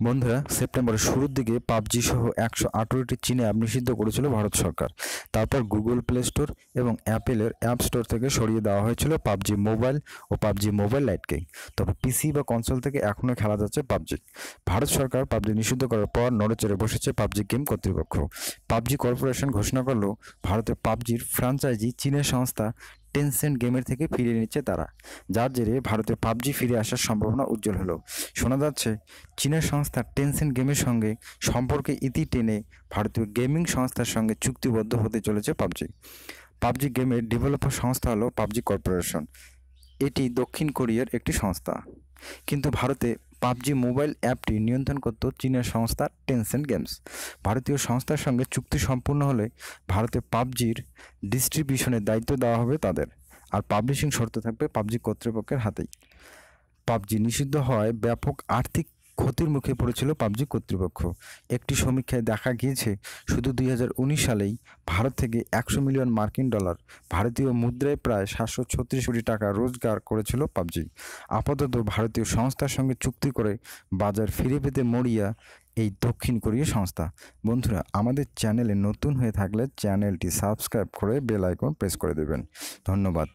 বন্ধুরা, সেপ্টেম্বরের শুরুর দিকে পাবজি সহ একশো আঠেরোটি চীনে অ্যাপ নিষিদ্ধ করেছিল ভারত সরকার। তারপর গুগল প্লে স্টোর এবং অ্যাপেলের অ্যাপ স্টোর থেকে সরিয়ে দেওয়া হয়েছিল পাবজি মোবাইল ও পাবজি মোবাইল লাইটকে তবে পিসি বা কনসোল থেকে এখনও খেলা যাচ্ছে পাবজি। ভারত সরকার পাবজি নিষিদ্ধ করার পর নড়েচড়ে বসেছে পাবজি গেম কর্তৃপক্ষ। পাবজি কর্পোরেশন ঘোষণা করল, ভারতের পাবজির ফ্র্যাঞ্চাইজি চীনের সংস্থা টেনসেন্ট গেমের থেকে ফিরিয়ে নিচ্ছে তারা, যার জেরে ভারতে পাবজি ফিরে আসার সম্ভাবনা উজ্জ্বল হলো। শোনা যাচ্ছে চীনের সংস্থা টেনসেন্ট গেমের সঙ্গে সম্পর্কে ইতি টেনে ভারতীয় গেমিং সংস্থার সঙ্গে চুক্তিবদ্ধ হতে চলেছে পাবজি। পাবজি গেমের ডেভেলপার সংস্থা হলো পাবজি কর্পোরেশন। এটি দক্ষিণ কোরিয়ার একটি সংস্থা। কিন্তু ভারতে পাবজি মোবাইল অ্যাপটি নিয়ন্ত্রণ করত চীনের সংস্থা টেনসেন্ট গেমস ভারতীয় সংস্থার সঙ্গে চুক্তি সম্পূর্ণ হলে ভারতে পাবজির ডিস্ট্রিবিউশনের দায়িত্ব দেওয়া হবে তাদের। আর পাবলিশিং শর্ত থাকবে পাবজি কর্তৃপক্ষের হাতেই। পাবজি নিষিদ্ধ হওয়ায় ব্যাপক আর্থিক ক্ষতির মুখে পড়েছিল পাবজি কর্তৃপক্ষ। একটি সমীক্ষায় দেখা গিয়েছে, শুধু দুই হাজার উনিশ সালেই ভারত থেকে একশো মিলিয়ন মার্কিন ডলার ভারতীয় মুদ্রায় প্রায় সাতশো ছত্রিশ কোটি টাকা রোজগার করেছিল পাবজি। আপাতত ভারতীয় সংস্থার সঙ্গে চুক্তি করে বাজার ফিরে পেতে মরিয়া এই দক্ষিণ কোরীয় সংস্থা। বন্ধুরা, আমাদের চ্যানেলে নতুন হয়ে থাকলে চ্যানেলটি সাবস্ক্রাইব করে বেল আইকন প্রেস করে দেবেন। ধন্যবাদ।